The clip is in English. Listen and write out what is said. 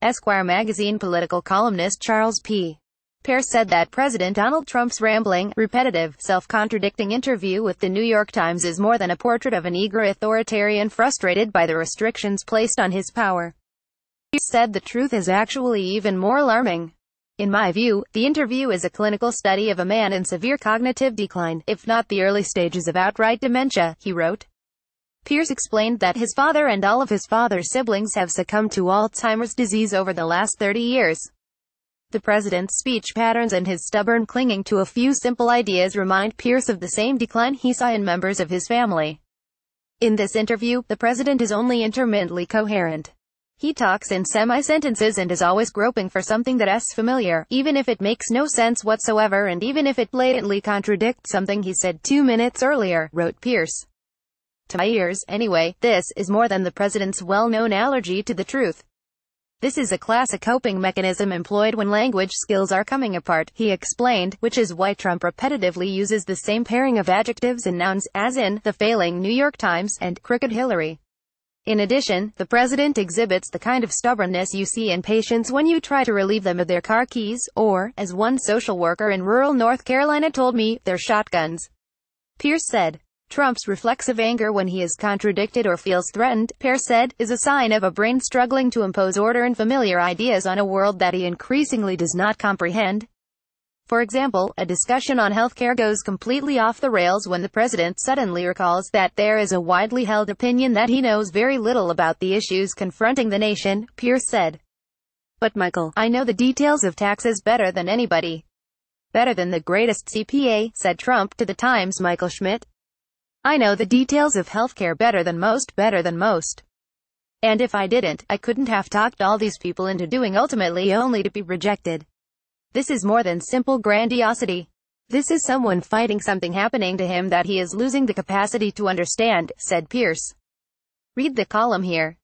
Esquire magazine political columnist Charles P. Pierce said that President Donald Trump's rambling, repetitive, self-contradicting interview with the New York Times is more than a portrait of an eager authoritarian frustrated by the restrictions placed on his power. He said the truth is actually even more alarming. In my view, the interview is a clinical study of a man in severe cognitive decline, if not the early stages of outright dementia, he wrote. Pierce explained that his father and all of his father's siblings have succumbed to Alzheimer's disease over the last 30 years. The president's speech patterns and his stubborn clinging to a few simple ideas remind Pierce of the same decline he saw in members of his family. In this interview, the president is only intermittently coherent. He talks in semi-sentences and is always groping for something that's familiar, even if it makes no sense whatsoever and even if it blatantly contradicts something he said two minutes earlier, wrote Pierce. To my ears, anyway, this is more than the president's well-known allergy to the truth. This is a classic coping mechanism employed when language skills are coming apart, he explained, which is why Trump repetitively uses the same pairing of adjectives and nouns, as in, the failing New York Times, and crooked Hillary. In addition, the president exhibits the kind of stubbornness you see in patients when you try to relieve them of their car keys, or, as one social worker in rural North Carolina told me, their shotguns. Pierce said. Trump's reflexive anger when he is contradicted or feels threatened, Pierce said, is a sign of a brain struggling to impose order and familiar ideas on a world that he increasingly does not comprehend. For example, a discussion on healthcare goes completely off the rails when the president suddenly recalls that there is a widely held opinion that he knows very little about the issues confronting the nation, Pierce said. But Michael, I know the details of taxes better than anybody. Better than the greatest CPA, said Trump to the Times Michael Schmidt. I know the details of healthcare better than most, better than most. And if I didn't, I couldn't have talked all these people into doing ultimately only to be rejected. This is more than simple grandiosity. This is someone fighting something happening to him that he is losing the capacity to understand, said Pierce. Read the column here.